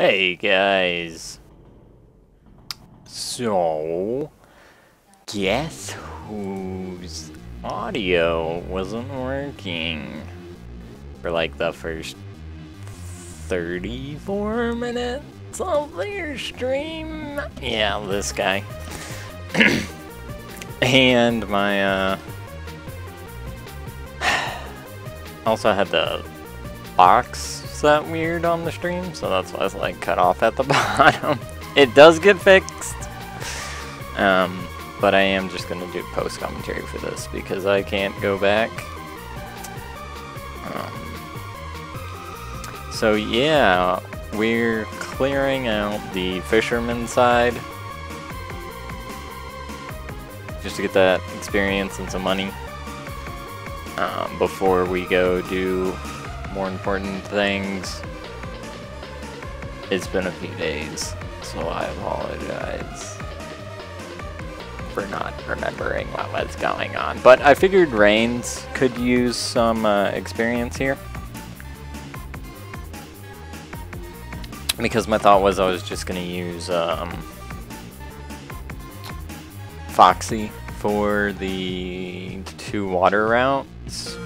Hey guys. So, guess whose audio wasn't working for like the first 34 minutes of their stream? Yeah, this guy. and my, uh, also had the box that weird on the stream, so that's why it's like cut off at the bottom. it does get fixed. Um, but I am just gonna do post commentary for this because I can't go back. Um, so yeah, we're clearing out the fisherman side just to get that experience and some money um, before we go do more important things. It's been a few days, so I apologize for not remembering what was going on. But I figured Reigns could use some uh, experience here. Because my thought was I was just going to use um, Foxy for the two water routes.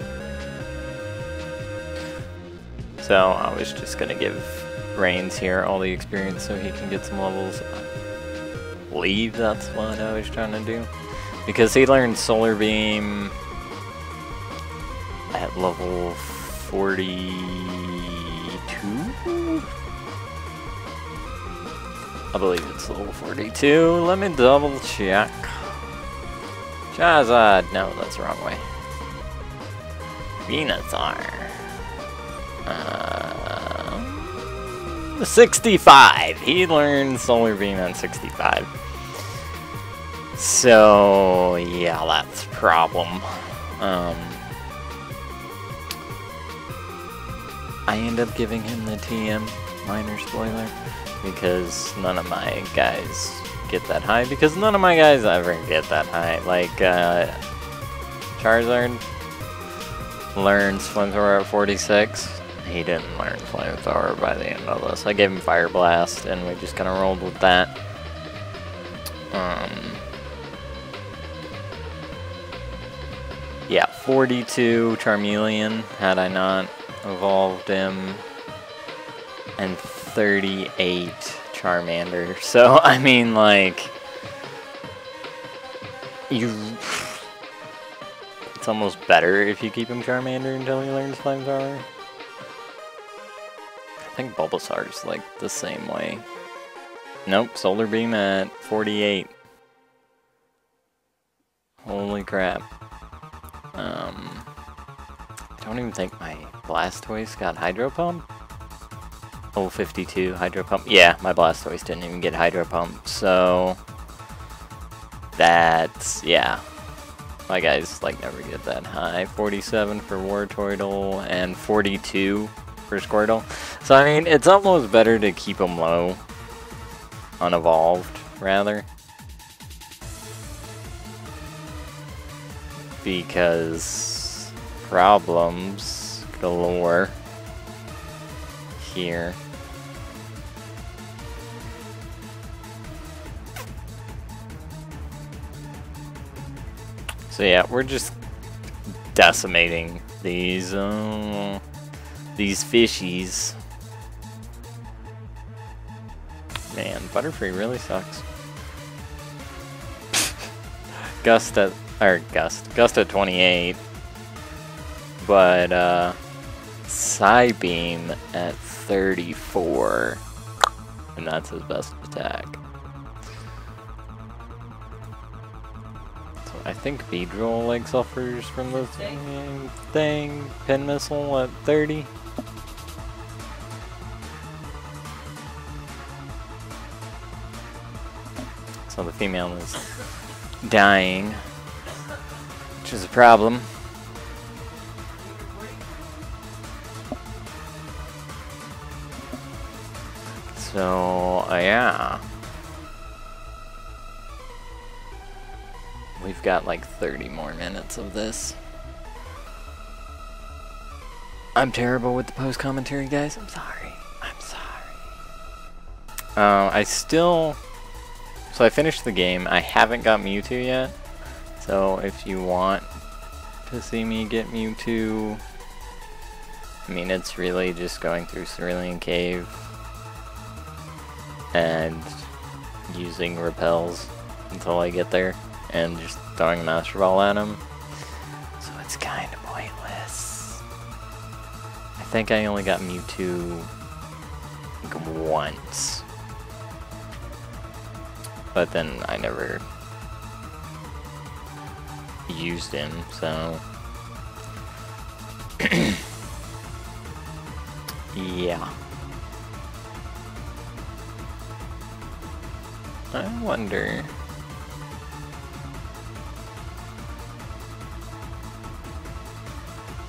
So I was just gonna give Reigns here all the experience so he can get some levels. I believe that's what I was trying to do. Because he learned Solar Beam at level 42? I believe it's level 42. Let me double check. Charizard. No, that's the wrong way. Venusaur. 65. He learned Solar Beam on 65. So, yeah, that's a problem. Um, I end up giving him the TM minor spoiler because none of my guys get that high because none of my guys ever get that high. Like, uh, Charizard learns Flamethrower at 46 he didn't learn Flamethrower by the end of this. I gave him Fire Blast, and we just kind of rolled with that. Um, yeah, 42 Charmeleon, had I not evolved him, and 38 Charmander. So, I mean, like, you... It's almost better if you keep him Charmander until he learns Flamethrower. I think Bulbasaur's like the same way. Nope, Solar Beam at 48. Holy crap. Um, I don't even think my Blastoise got Hydro Pump. Oh, 52 Hydro Pump. Yeah, my Blastoise didn't even get Hydro Pump, so... That's, yeah. My guys, like, never get that high. 47 for Wartortle and 42 for Squirtle. So, I mean, it's almost better to keep them low. Unevolved, rather. Because problems galore here. So yeah, we're just decimating these. Uh, these fishies. Man, Butterfree really sucks. Gust at, or Gust, Gust at 28. But, uh, Psybeam at 34. And that's his best attack. So I think Beedrill like suffers from the thing. Pin Missile at 30. So the female is dying, which is a problem. So, uh, yeah. We've got like 30 more minutes of this. I'm terrible with the post commentary, guys. I'm sorry. I'm sorry. Uh, I still... So I finished the game. I haven't got Mewtwo yet. So if you want to see me get Mewtwo... I mean, it's really just going through Cerulean Cave and using repels until I get there and just throwing a Master Ball at him. So it's kind of pointless. I think I only got Mewtwo once. But then I never used him, so... yeah. I wonder...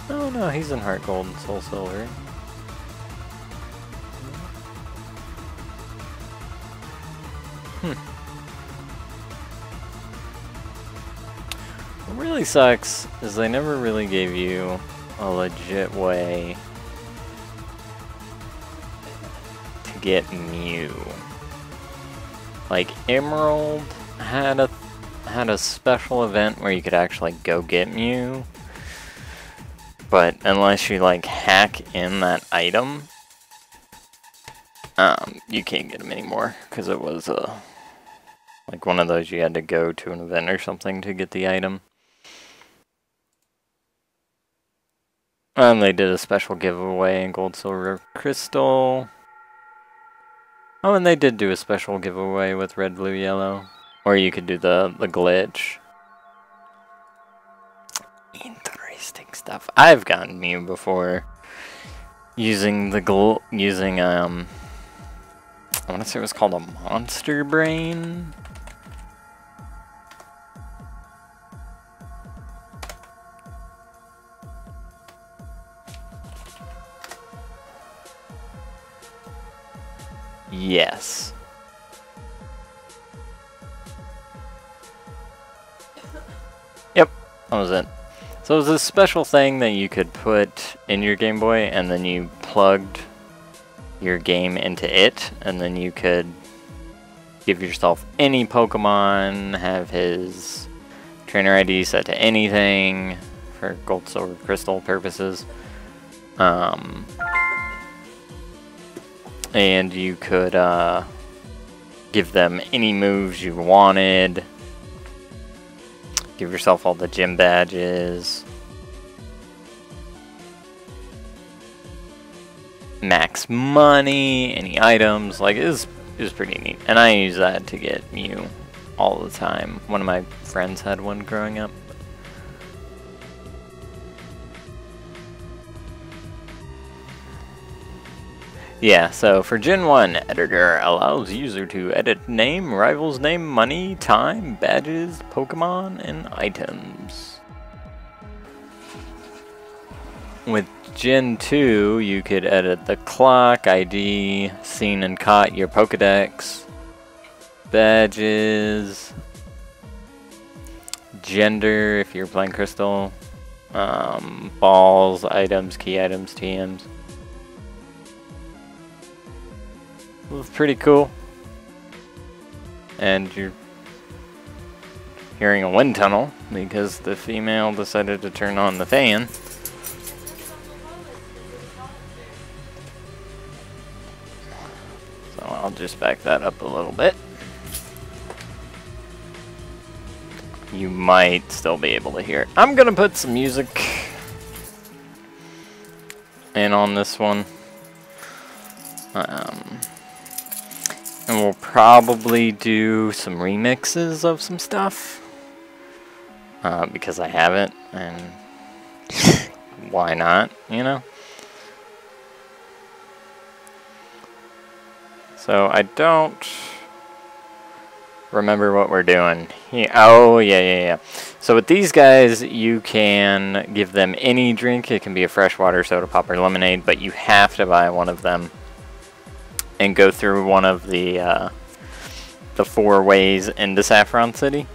Oh no, he's in Heart Gold and Soul Silver. Hmm. Really sucks is they never really gave you a legit way to get Mew. Like Emerald had a had a special event where you could actually go get Mew. But unless you like hack in that item, um, you can't get them anymore because it was a uh, like one of those you had to go to an event or something to get the item. And they did a special giveaway in Gold, Silver, Crystal. Oh, and they did do a special giveaway with Red, Blue, Yellow. Or you could do the, the glitch. Interesting stuff. I've gotten Mew before. Using the gl using, um... I want to say it was called a Monster Brain? Yes. Yep, that was it. So it was a special thing that you could put in your Game Boy and then you plugged your game into it and then you could give yourself any Pokemon, have his trainer ID set to anything for gold, silver, crystal purposes. Um, and you could uh, give them any moves you wanted. Give yourself all the gym badges. Max money, any items, like it was, it was pretty neat. And I use that to get Mew all the time. One of my friends had one growing up. Yeah, so for Gen 1, editor allows user to edit name, rival's name, money, time, badges, Pokemon, and items. With Gen 2, you could edit the clock, ID, seen and caught, your Pokedex, badges, gender if you're playing Crystal, um, balls, items, key items, TMs. Pretty cool. And you're hearing a wind tunnel because the female decided to turn on the fan. So I'll just back that up a little bit. You might still be able to hear it. I'm going to put some music in on this one. Um, and we'll probably do some remixes of some stuff. Uh, because I haven't, and why not, you know? So I don't remember what we're doing. He, oh, yeah, yeah, yeah. So with these guys, you can give them any drink. It can be a freshwater soda pop or lemonade, but you have to buy one of them and go through one of the uh, the four ways into Saffron City.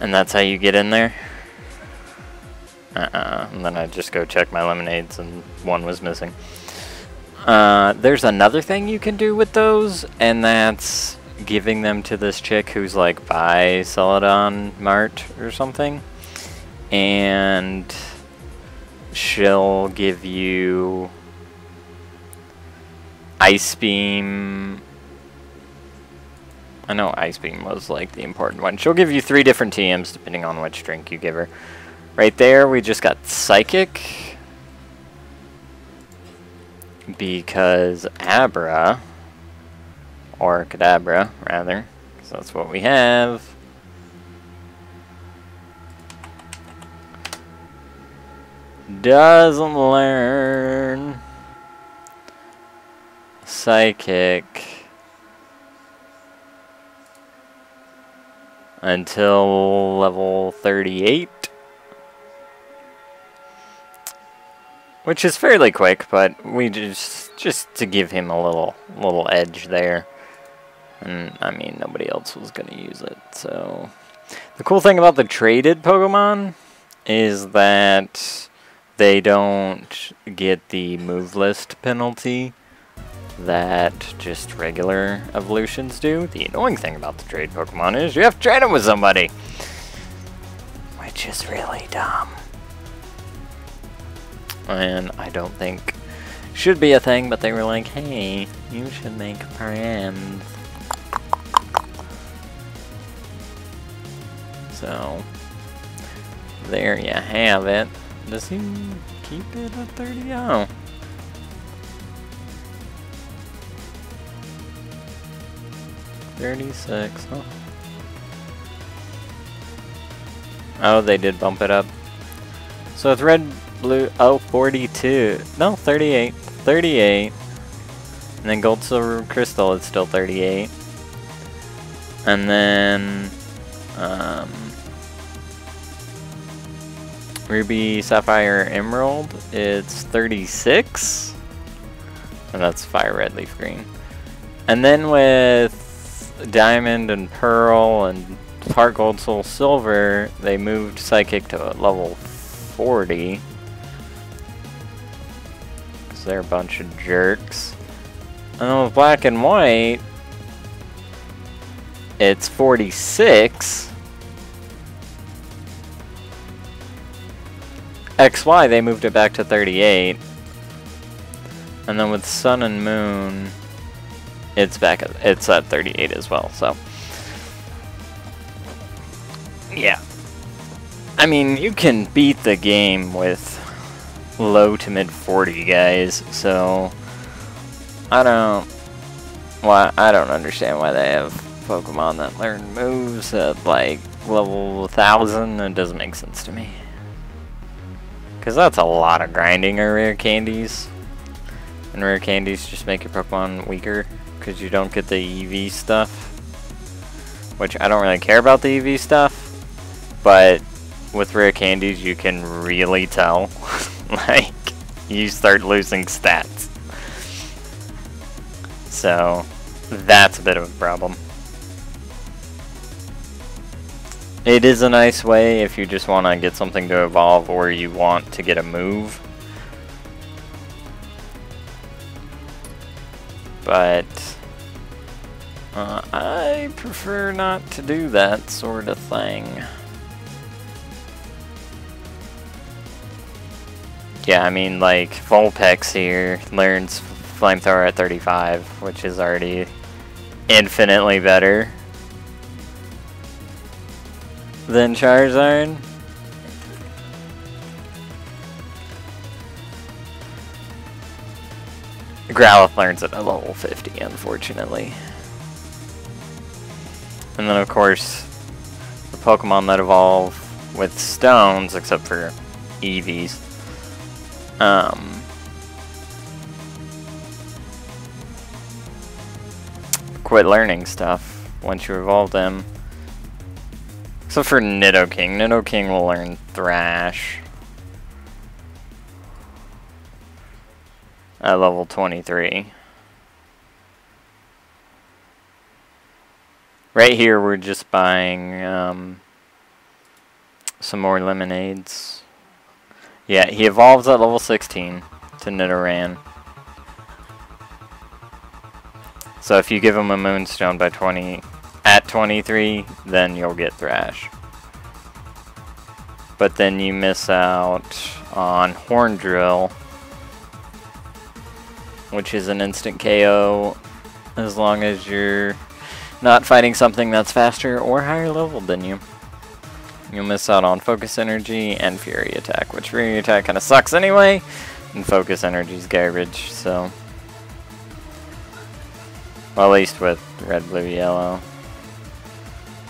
And that's how you get in there. Uh-uh. And then I just go check my lemonades and one was missing. Uh, there's another thing you can do with those, and that's giving them to this chick who's like by Celadon Mart or something. And she'll give you Ice Beam. I know Ice Beam was like the important one. She'll give you three different TMs depending on which drink you give her. Right there, we just got Psychic. Because Abra, or Kadabra, rather, because that's what we have. Doesn't learn Psychic until level 38. Which is fairly quick, but we just just to give him a little little edge there. And I mean nobody else was gonna use it, so the cool thing about the traded Pokemon is that they don't get the move list penalty that just regular evolutions do. The annoying thing about the trade Pokemon is you have to trade them with somebody. Which is really dumb. And I don't think should be a thing, but they were like, hey, you should make friends. So, there you have it. Does he keep it at 30? Oh. Thirty-six. Huh? Oh, they did bump it up. So it's red, blue. Oh, 42. No, 38. 38. And then gold, silver, crystal is still 38. And then um, ruby, sapphire, emerald. It's 36. And that's fire red, leaf green. And then with diamond and pearl and heart gold soul silver, they moved psychic to level 40. Because they're a bunch of jerks. And then with black and white, it's 46. XY, they moved it back to 38. And then with sun and moon, it's back at, it's at 38 as well, so. Yeah. I mean, you can beat the game with low to mid 40 guys, so I don't why I don't understand why they have Pokemon that learn moves at like level 1000. It doesn't make sense to me. Cause that's a lot of grinding or rare candies. And rare candies just make your Pokemon weaker because you don't get the EV stuff. Which I don't really care about the EV stuff, but with rare candies you can really tell. like, you start losing stats. So, that's a bit of a problem. It is a nice way if you just want to get something to evolve or you want to get a move. But uh, I prefer not to do that sort of thing. Yeah, I mean, like, Vulpix here learns Flamethrower at 35, which is already infinitely better than Charizard. Growlithe learns at a level 50, unfortunately. And then, of course, the Pokemon that evolve with stones, except for Eevees, um, quit learning stuff once you evolve them. Except for Nidoking. Nidoking will learn Thrash. At level 23. Right here we're just buying um, some more lemonades. Yeah, he evolves at level 16 to Nidoran. So if you give him a Moonstone by 20, at 23, then you'll get Thrash. But then you miss out on Horn Drill, which is an instant KO as long as you're not fighting something that's faster or higher leveled than you. You'll miss out on Focus Energy and Fury Attack, which Fury Attack kind of sucks anyway, and Focus Energy's garbage, so... Well, at least with Red, Blue, Yellow.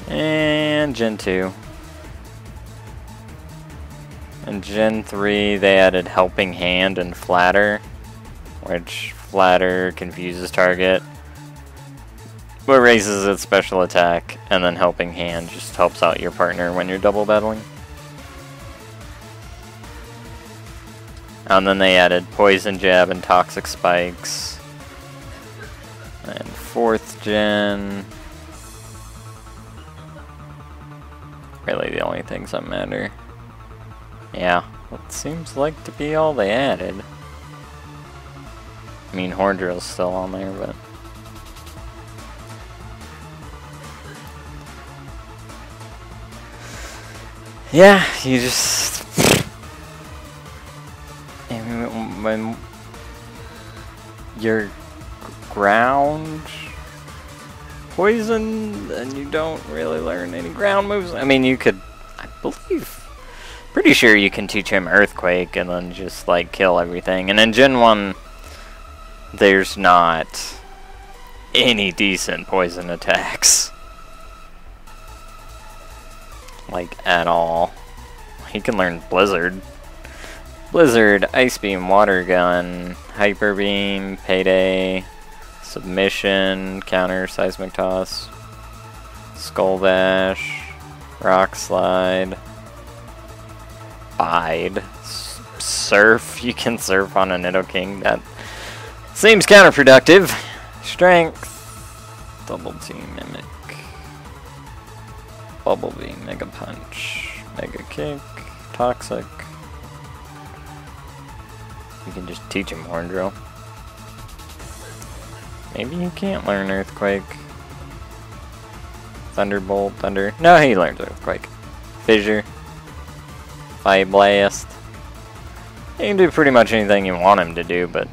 And Gen 2. In Gen 3, they added Helping Hand and Flatter, which Flatter confuses target, but raises its special attack, and then Helping Hand just helps out your partner when you're double battling. And then they added Poison Jab and Toxic Spikes. And 4th gen... Really the only things that matter. Yeah, it seems like to be all they added. I mean, Horn Drill's still on there, but... Yeah, you just... When your ground poison, and you don't really learn any ground moves. I mean, you could, I believe, pretty sure you can teach him Earthquake and then just, like, kill everything. And in Gen 1, there's not any decent poison attacks. Like, at all. He can learn Blizzard. Blizzard, Ice Beam, Water Gun, Hyper Beam, Payday, Submission, Counter, Seismic Toss, Skull Bash, Rock Slide, Bide, Surf, you can surf on a Nidoking, that seems counterproductive. Strength, Double Team Mimic, Bubble Beam, Mega Punch, Mega Kick, Toxic. You can just teach him Horn Drill. Maybe he can't learn Earthquake. Thunderbolt, Thunder. No, he learns Earthquake. Fissure. Fire Blast. He can do pretty much anything you want him to do, but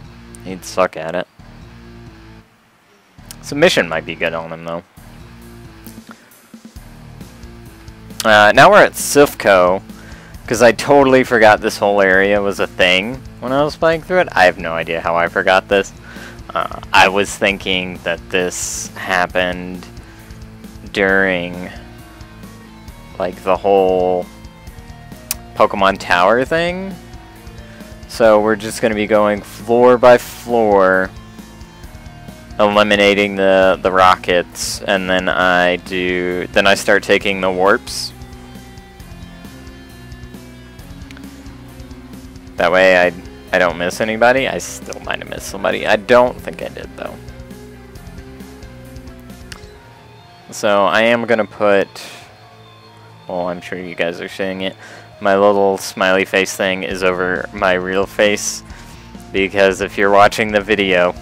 he'd suck at it. Submission might be good on him, though. Uh, now we're at Silph because I totally forgot this whole area was a thing when I was playing through it. I have no idea how I forgot this. Uh, I was thinking that this happened during like the whole Pokemon Tower thing. So we're just going to be going floor by floor, eliminating the, the rockets, and then I do, then I start taking the warps. That way I I don't miss anybody. I still might have missed somebody. I don't think I did, though. So I am to put... Well, I'm sure you guys are seeing it. My little smiley face thing is over my real face. Because if you're watching the video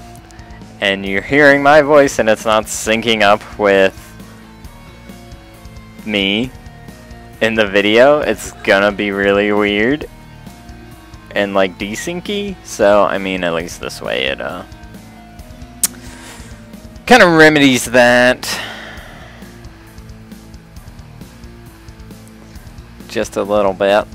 and you're hearing my voice and it's not syncing up with me in the video, it's gonna be really weird and like desyncy. So I mean, at least this way it uh kind of remedies that. Just a little bit.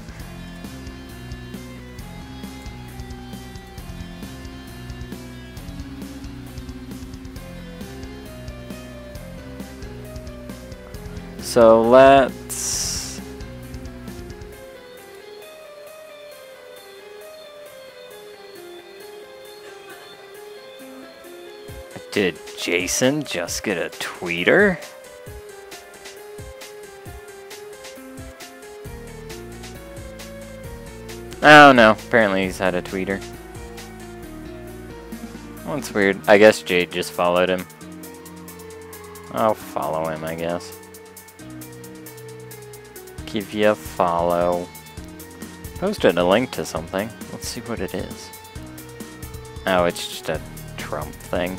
So let's Did Jason just get a tweeter? Oh no, apparently he's had a tweeter. That's weird. I guess Jade just followed him. I'll follow him, I guess give you a follow. Posted a link to something. Let's see what it is. Oh, it's just a Trump thing.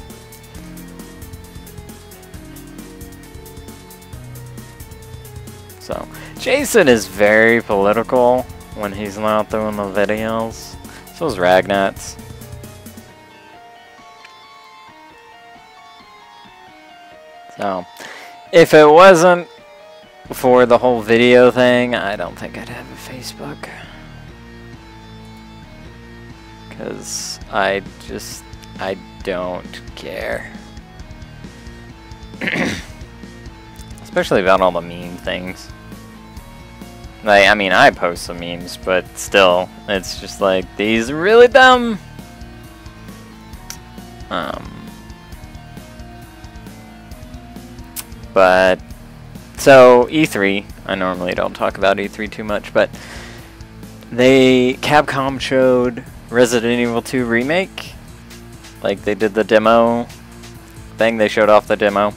So, Jason is very political when he's not doing the videos. So is Ragnats. So, if it wasn't for the whole video thing, I don't think I'd have a Facebook. Because I just, I don't care. Especially about all the meme things. Like, I mean, I post some memes, but still, it's just like, these are really dumb. Um, but, so, E3, I normally don't talk about E3 too much, but they, Capcom showed Resident Evil 2 Remake. Like, they did the demo thing, they showed off the demo.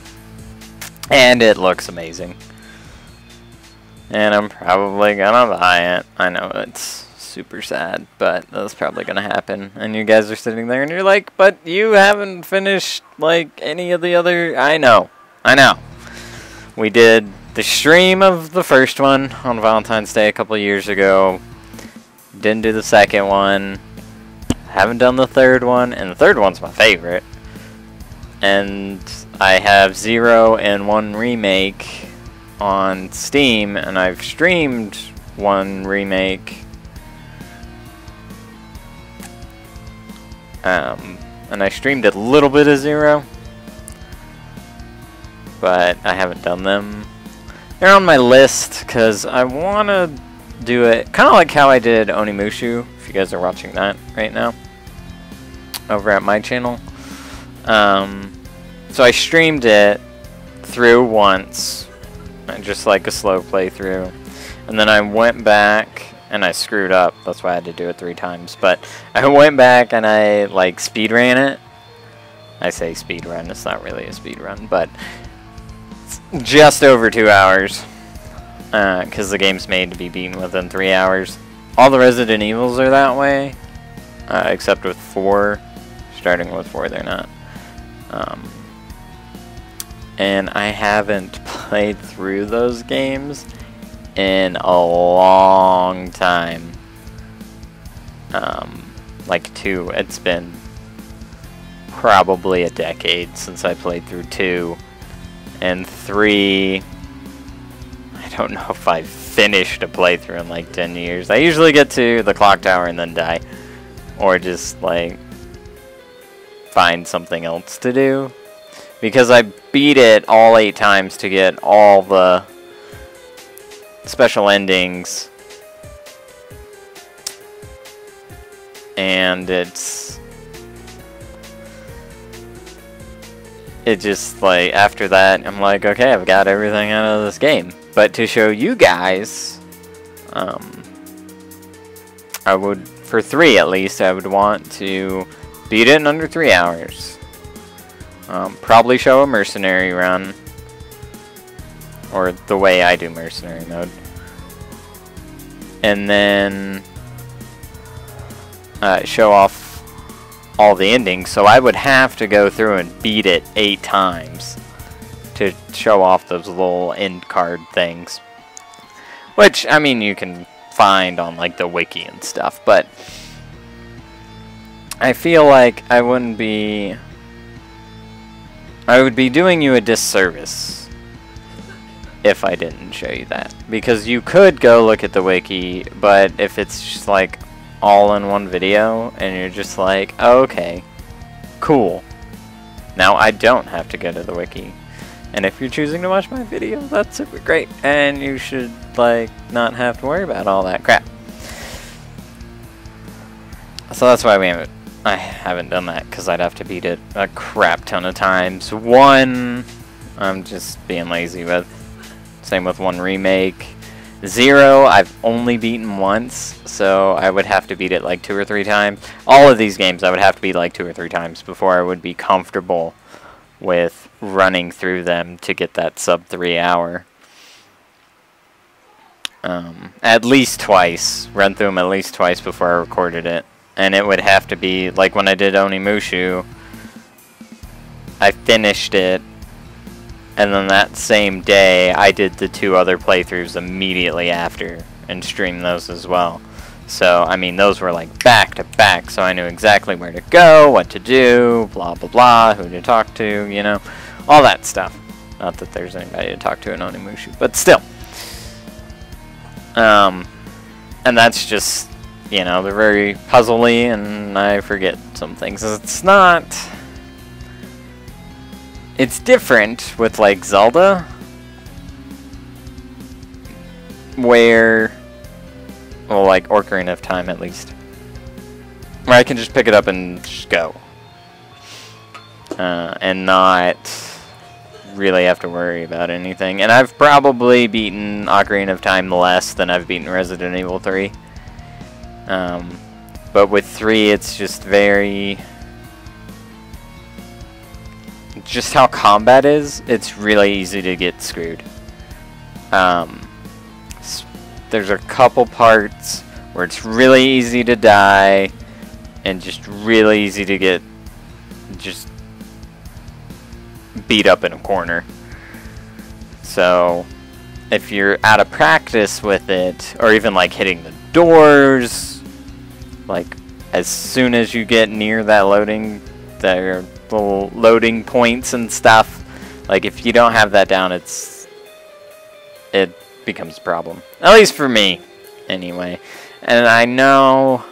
And it looks amazing. And I'm probably gonna buy it. I know it's super sad, but that's probably gonna happen. And you guys are sitting there and you're like, but you haven't finished, like, any of the other... I know. I know. We did the stream of the first one on Valentine's Day a couple years ago. Didn't do the second one. Haven't done the third one, and the third one's my favorite. And I have Zero and one remake on Steam, and I've streamed one remake. Um, and I streamed a little bit of Zero, but I haven't done them. They're on my list because I want to do it kind of like how I did Onimusha, if you guys are watching that right now, over at my channel. Um, so I streamed it through once, just like a slow playthrough. And then I went back and I screwed up. That's why I had to do it three times. But I went back and I like speed ran it. I say speed run, it's not really a speed run, but just over two hours. Because uh, the game's made to be beaten within three hours. All the Resident Evils are that way, uh, except with four. Starting with four, they're not. Um, and I haven't played through those games in a long time. Um, like two, it's been probably a decade since I played through two. And three, I don't know if I've finished a playthrough in like 10 years. I usually get to the clock tower and then die. Or just like find something else to do. Because I beat it all eight times to get all the special endings. And it's... It just, like, after that, I'm like, okay, I've got everything out of this game. But to show you guys, um, I would, for three at least, I would want to beat it in under three hours. Um, probably show a mercenary run. Or the way I do mercenary mode. And then uh, show off all the endings. So I would have to go through and beat it eight times to show off those little end card things. Which, I mean, you can find on like the wiki and stuff. But I feel like I wouldn't be I would be doing you a disservice if I didn't show you that. Because you could go look at the wiki, but if it's just like all in one video and you're just like, okay, cool. Now I don't have to go to the wiki. And if you're choosing to watch my video, that's super great. And you should like not have to worry about all that crap. So that's why we haven't I haven't done that because I'd have to beat it a crap ton of times. One, I'm just being lazy with. Same with one remake. Zero, I've only beaten once, so I would have to beat it like two or three times. All of these games I would have to beat like two or three times before I would be comfortable with running through them to get that sub three hour. Um, at least twice. Run through them at least twice before I recorded it and it would have to be like when I did Onimusha, I finished it And then that same day, I did the two other playthroughs immediately after and streamed those as well. So, I mean, those were like back to back, so I knew exactly where to go, what to do, blah blah blah, who to talk to, you know, all that stuff. Not that there's anybody to talk to in Onimusha, but still. Um, and that's just, you know, they're very puzzly, and I forget some things. It's not. It's different with like Zelda, where well, like Ocarina of Time at least. Where I can just pick it up and just go. Uh, and not really have to worry about anything. And I've probably beaten Ocarina of Time less than I've beaten Resident Evil 3. Um, but with 3, it's just very... Just how combat is, it's really easy to get screwed. Um, there's a couple parts where it's really easy to die and just really easy to get just beat up in a corner. So if you're out of practice with it, or even like hitting the doors, like as soon as you get near that loading, their little loading points and stuff, like if you don't have that down, it's it becomes a problem. At least for me, anyway. And I know,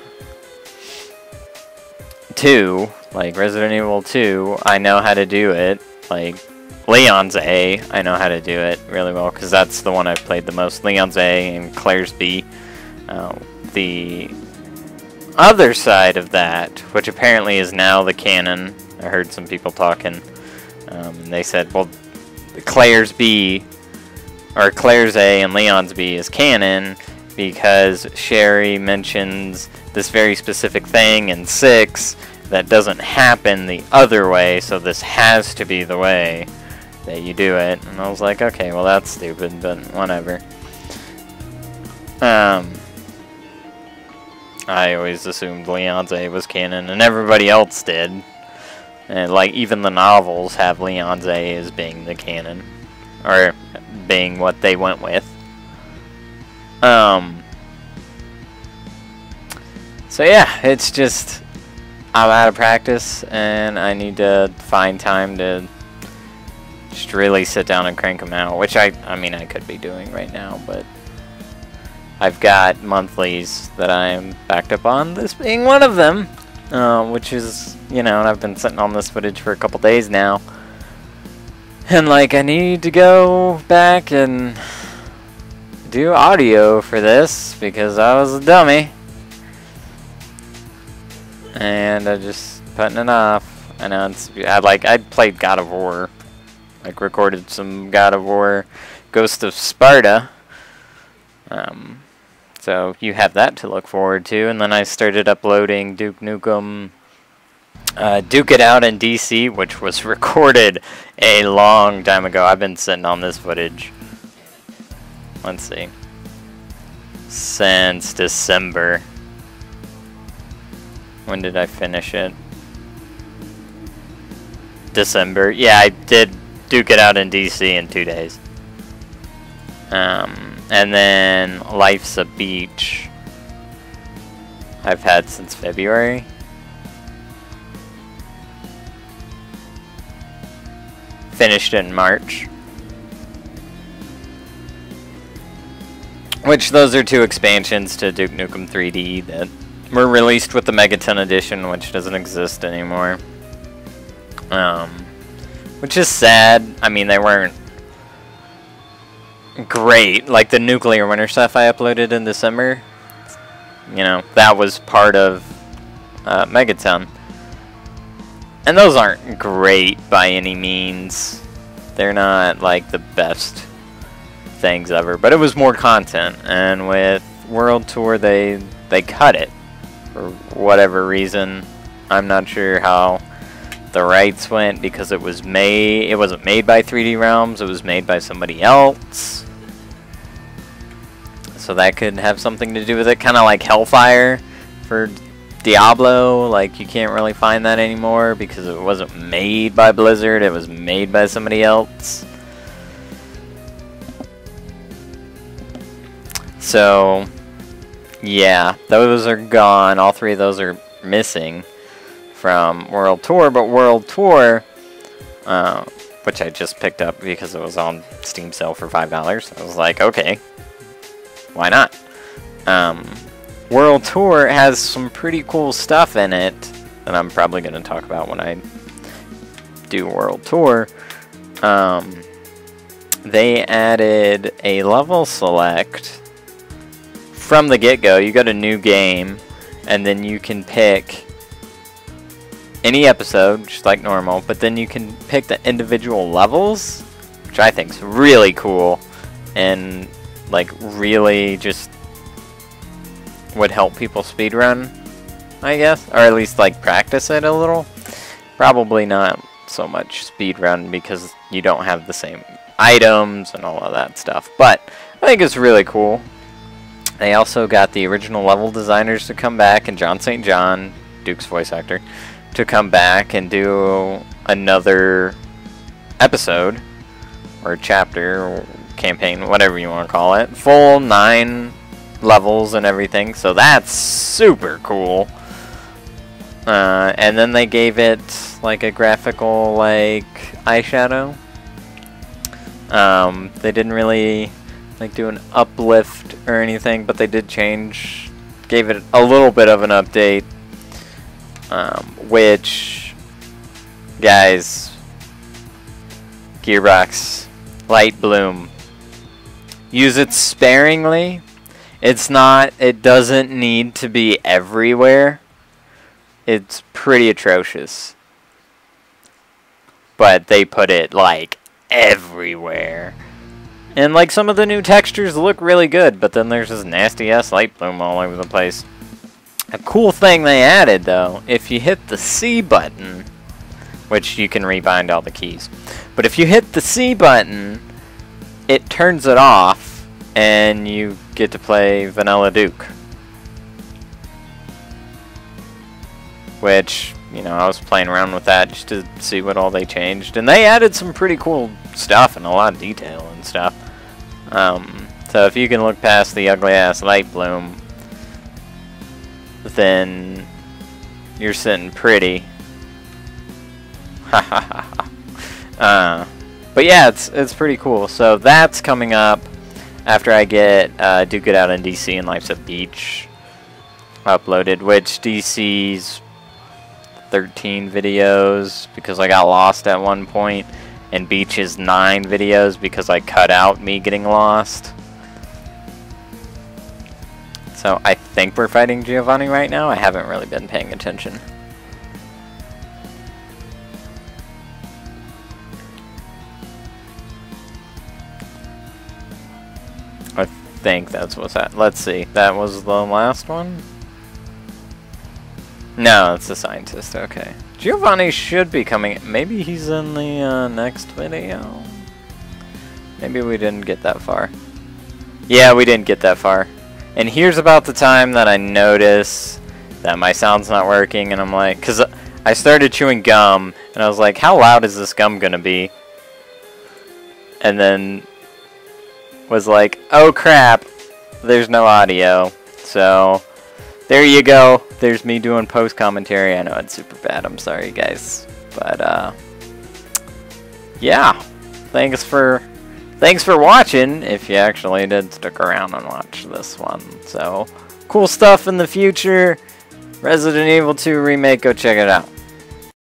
2, like Resident Evil 2, I know how to do it. Like, Leon's A, I know how to do it really well, because that's the one I've played the most. Leon's A and Claire's B. Uh, the other side of that, which apparently is now the canon, I heard some people talking, um, and they said, well, Claire's B or Claire's A and Leon's B is canon because Sherry mentions this very specific thing in 6 that doesn't happen the other way, so this has to be the way that you do it. And I was like, okay, well that's stupid, but whatever. Um, I always assumed Leon's A was canon, and everybody else did. And like even the novels have Leon's A as being the canon, or being what they went with. Um. So yeah, it's just I'm out of practice, and I need to find time to just really sit down and crank them out, which I, I mean, I could be doing right now, but I've got monthlies that I'm backed up on, this being one of them, uh, which is, you know, I've been sitting on this footage for a couple days now. And like I need to go back and do audio for this because I was a dummy. And I just putting it off. I know it's I like I played God of War. Like recorded some God of War Ghost of Sparta. Um so you have that to look forward to and then I started uploading Duke Nukem uh, Duke It Out in DC, which was recorded a long time ago. I've been sitting on this footage. Let's see. Since December. When did I finish it? December. Yeah, I did Duke It Out in DC in two days. Um, and then Life's a Beach. I've had since February. finished in March. Which those are two expansions to Duke Nukem 3D that were released with the Megaton Edition, which doesn't exist anymore. Um, which is sad. I mean, they weren't great. Like the Nuclear Winter stuff I uploaded in December, you know, that was part of uh, Megaton. And those aren't great by any means. They're not like the best things ever, but it was more content. And with World Tour, they they cut it for whatever reason. I'm not sure how the rights went because it was made it wasn't made by 3D Realms, it was made by somebody else. So that could have something to do with it, kind of like Hellfire for Diablo, like you can't really find that anymore because it wasn't made by Blizzard, it was made by somebody else. So, yeah, those are gone. All three of those are missing from World Tour, but World Tour, uh, which I just picked up because it was on Steam sale for $5. I was like, okay, why not? Um, World Tour has some pretty cool stuff in it that I'm probably going to talk about when I do World Tour. Um, they added a level select from the get-go. You got a new game, and then you can pick any episode, just like normal, but then you can pick the individual levels, which I think is really cool, and like really just would help people speedrun, I guess, or at least like practice it a little. Probably not so much speedrun because you don't have the same items and all of that stuff, but I think it's really cool. They also got the original level designers to come back and John St. John, Duke's voice actor, to come back and do another episode or chapter or campaign, whatever you want to call it. Full nine levels and everything, so that's super cool. Uh, and then they gave it like a graphical like eyeshadow. Um, they didn't really like do an uplift or anything, but they did change, gave it a little bit of an update, um, which, guys, Gearbox, Light Bloom, use it sparingly. It's not, it doesn't need to be everywhere. It's pretty atrocious. But they put it, like, everywhere. And like some of the new textures look really good, but then there's this nasty ass light bloom all over the place. A cool thing they added though, if you hit the C button, which you can rebind all the keys, but if you hit the C button, it turns it off and you get to play Vanilla Duke. Which, you know, I was playing around with that just to see what all they changed. And they added some pretty cool stuff and a lot of detail and stuff. Um, so if you can look past the ugly ass light bloom, then you're sitting pretty. uh, but yeah, it's it's pretty cool. So that's coming up after I get uh, Duke It Out in DC and Life's a Beach uploaded, which DC's 13 videos because I got lost at one point and Beach's 9 videos because I cut out me getting lost. So I think we're fighting Giovanni right now. I haven't really been paying attention. I think that's what's that. Let's see. That was the last one? No, it's the scientist. Okay. Giovanni should be coming. Maybe he's in the uh, next video. Maybe we didn't get that far. Yeah, we didn't get that far. And here's about the time that I notice that my sound's not working, and I'm like, because I started chewing gum, and I was like, how loud is this gum gonna be? And then was like, oh crap, there's no audio. So there you go. There's me doing post commentary. I know it's super bad. I'm sorry, guys. But uh, yeah, thanks for thanks for watching. If you actually did stick around and watch this one, so cool stuff in the future. Resident Evil 2 remake. Go check it out.